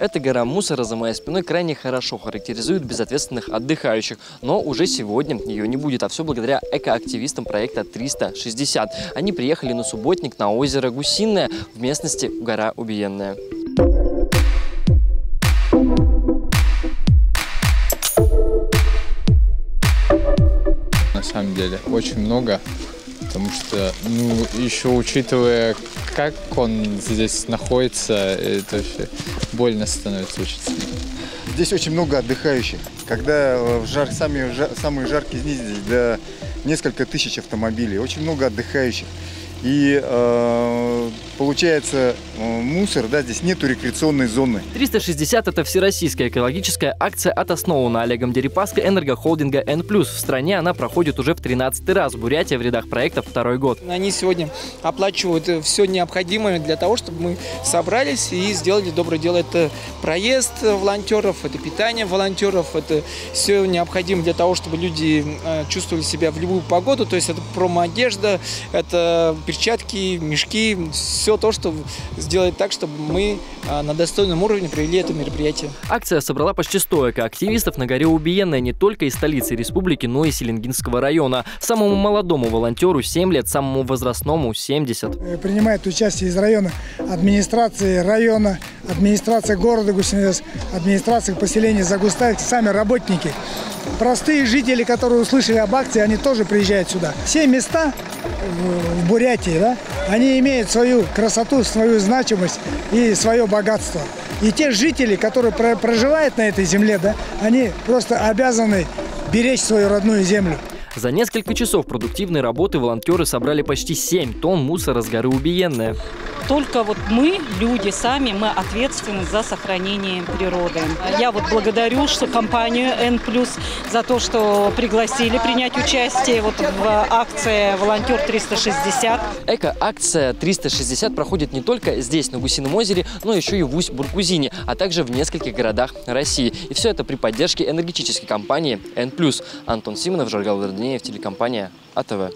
Эта гора мусора за моей спиной крайне хорошо характеризует безответственных отдыхающих. Но уже сегодня ее не будет, а все благодаря экоактивистам проекта 360. Они приехали на субботник на озеро Гусиное в местности гора Убиенная. на самом деле. Очень много. Потому что, ну, еще учитывая, как он здесь находится, это больно становится очень. Здесь очень много отдыхающих. Когда э, в жар, самые, жа- самые жаркие дни здесь до несколько тысяч автомобилей, очень много отдыхающих. И э, получается э, мусор, да, здесь нету рекреационной зоны. 360 – это всероссийская экологическая акция от основанного Олегом Дерипаской энергохолдинга N+. В стране она проходит уже в 13 раз. Бурятия в рядах проекта второй год. Они сегодня оплачивают все необходимое для того, чтобы мы собрались и сделали доброе дело. Это проезд волонтеров, это питание волонтеров, это все необходимо для того, чтобы люди э, чувствовали себя в любую погоду. То есть это промо-одежда, это перчатки, мешки, все то, что сделает так, чтобы мы э, на достойном уровне провели это мероприятие. Акция собрала почти 100 экоактивистов на горе Убиенная не только из столицы республики, но и Селенгинского района. Самому молодому волонтеру 7 лет, самому возрастному 70. Э, принимает участие из района администрации района, администрация города Гусинец, администрация поселения Загустаев, сами работники. Простые жители, которые услышали об акции, они тоже приезжают сюда. Все места в Бурятии, да, они имеют свою красоту, свою значимость и свое богатство. И те жители, которые про- проживают на этой земле, да, они просто обязаны беречь свою родную землю. За несколько часов продуктивной работы волонтеры собрали почти 7 тонн мусора с горы Убиенная. Только вот мы, люди сами, мы ответственны за сохранение природы. Я вот благодарю что компанию N+, за то, что пригласили принять участие вот в акции «Волонтер 360». Эко-акция 360 проходит не только здесь, на Гусином озере, но еще и в Усть-Буркузине, а также в нескольких городах России. И все это при поддержке энергетической компании N+. Антон Симонов, Жаргал Верденеев, телекомпания АТВ.